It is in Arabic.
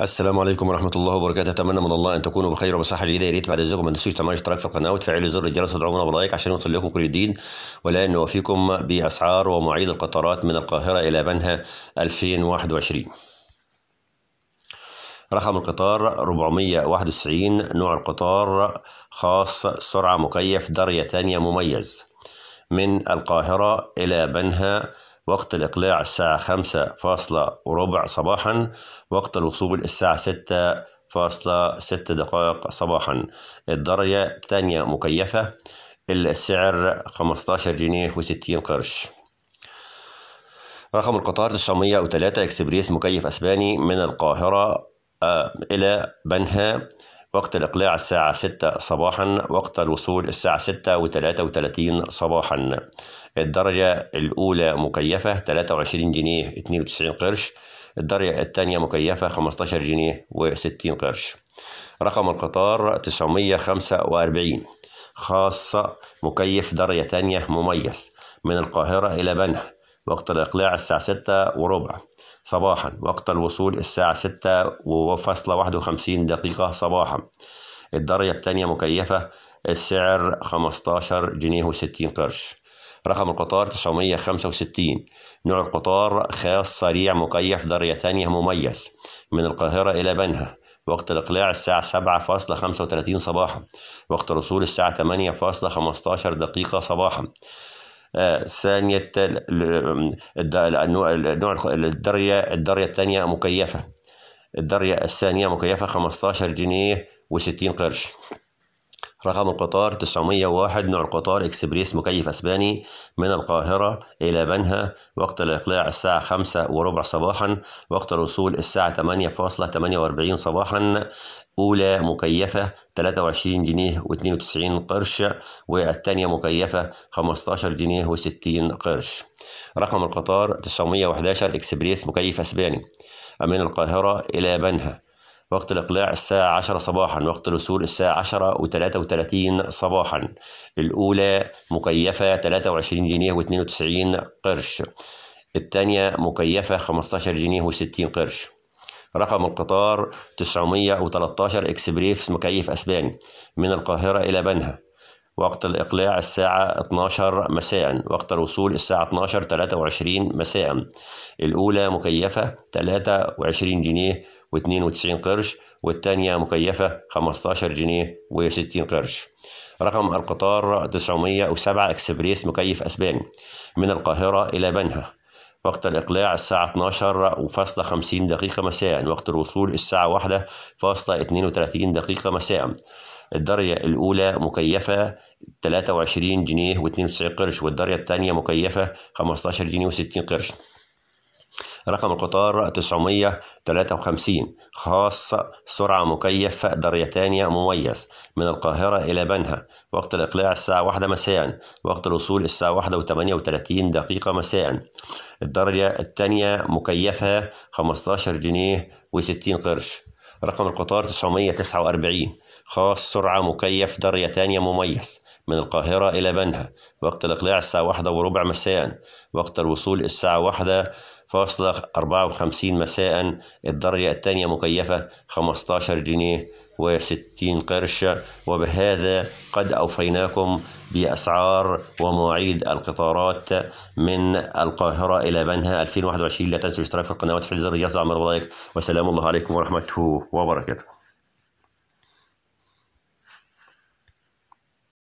السلام عليكم ورحمة الله وبركاته. أتمنى من الله أن تكونوا بخير وبصحة جيدة يا ريت بعد إذنكم ما تنسوش تعملوا اشتراك في القناة وتفعلوا زر الجرس وتدعمونا بلايك عشان يوصل لكم كل جديد. ولا نوفيكم بأسعار ومواعيد القطارات من القاهرة إلى بنها 2021 رقم القطار 491 نوع القطار خاص سرعة مكيف درجة ثانية مميز. من القاهرة إلى بنها وقت الإقلاع الساعة خمسة فاصلة وربع صباحا وقت الوصول الساعة ستة فاصلة ست دقائق صباحا. الدرجة الثانية مكيفة السعر خمستاشر جنيه وستين قرش. رقم القطار 903 إكسبريس مكيف أسباني من القاهرة آه، إلى بنها. وقت الإقلاع الساعة 6 صباحا وقت الوصول الساعة 6 وثلاثة وثلاثين صباحا. الدرجة الأولى مكيفة 23 جنيه 92 قرش. الدرجة الثانية مكيفة 15 جنيه و60 قرش. رقم القطار 945 خاصة مكيف درجة ثانية مميز. من القاهرة إلى بنها. وقت الإقلاع الساعة 6 وربع. صباحا. وقت الوصول الساعة ستة وفاصلة واحد وخمسين دقيقة صباحا. الدرجة الثانية مكيفة السعر خمستاشر جنيه وستين قرش. رقم القطار 965 نوع القطار خاص سريع مكيف درجة ثانية مميز. من القاهرة إلى بنها. وقت الإقلاع الساعة 7.35 صباحا. وقت الوصول الساعة 8.15 دقيقة صباحا. ثانية النوع الدرجة الدرجة الثانية مكيفة. الدرجة الثانية مكيفة 15 جنيه و60 قرش. رقم القطار 901 نوع القطار إكسبريس مكيف أسباني من القاهرة إلى بنها وقت الإقلاع الساعة 5 وربع صباحا وقت الوصول الساعة 8.48 صباحا أولى مكيفة 23 جنيه و92 قرش والثانية مكيفة 15 جنيه و60 قرش. رقم القطار 911 إكسبريس مكيف أسباني من القاهرة إلى بنها. وقت الإقلاع الساعة عشرة صباحا وقت الوصول الساعة عشرة وثلاثة وثلاثين صباحا. الأولى مكيفة ثلاثة وعشرين جنيه واثنين وتسعين قرش. الثانية مكيفة خمستاشر جنيه وستين قرش. رقم القطار 913 إكسبريس مكيف أسباني. من القاهرة إلى بنها. وقت الإقلاع الساعة 12 مساء. وقت الوصول الساعة 12 23 مساء. الأولى مكيفة 23 جنيه و92 قرش والثانية مكيفة 15 جنيه و60 قرش. رقم القطار 907 إكسبريس مكيف أسباني من القاهرة إلى بنها. وقت الإقلاع الساعة 12 وفاصلة 50 دقيقة مساء. وقت الوصول الساعة 1 فاصلة 32 دقيقة مساء. الدرجة الأولى مكيفة 23 جنيه و92 قرش والدرجة الثانية مكيفة 15 جنيه و60 قرش. رقم القطار 953 خاص سرعة مكيف درجة ثانية مميز من القاهرة إلى بنها وقت الإقلاع الساعة واحدة مساء وقت الوصول الساعة واحدة وثمانية وثلاثين دقيقة مساء. الدرجة الثانية مكيفة 15 جنيه و60 قرش. رقم القطار 949 خاص سرعة مكيف درجة ثانية مميز من القاهرة إلى بنها وقت الإقلاع الساعة واحدة وربع مساء وقت الوصول الساعة واحدة فاصلة أربعة وخمسين مساء الدرجة الثانية مكيفة خمستاشر جنيه وستين قرش. وبهذا قد أوفيناكم بأسعار ومواعيد القطارات من القاهرة إلى بنها 2021 لا تنسوا الاشتراك في القناة وتفعيل زر الجرس. وعمل لايك وسلام الله عليكم ورحمته وبركاته.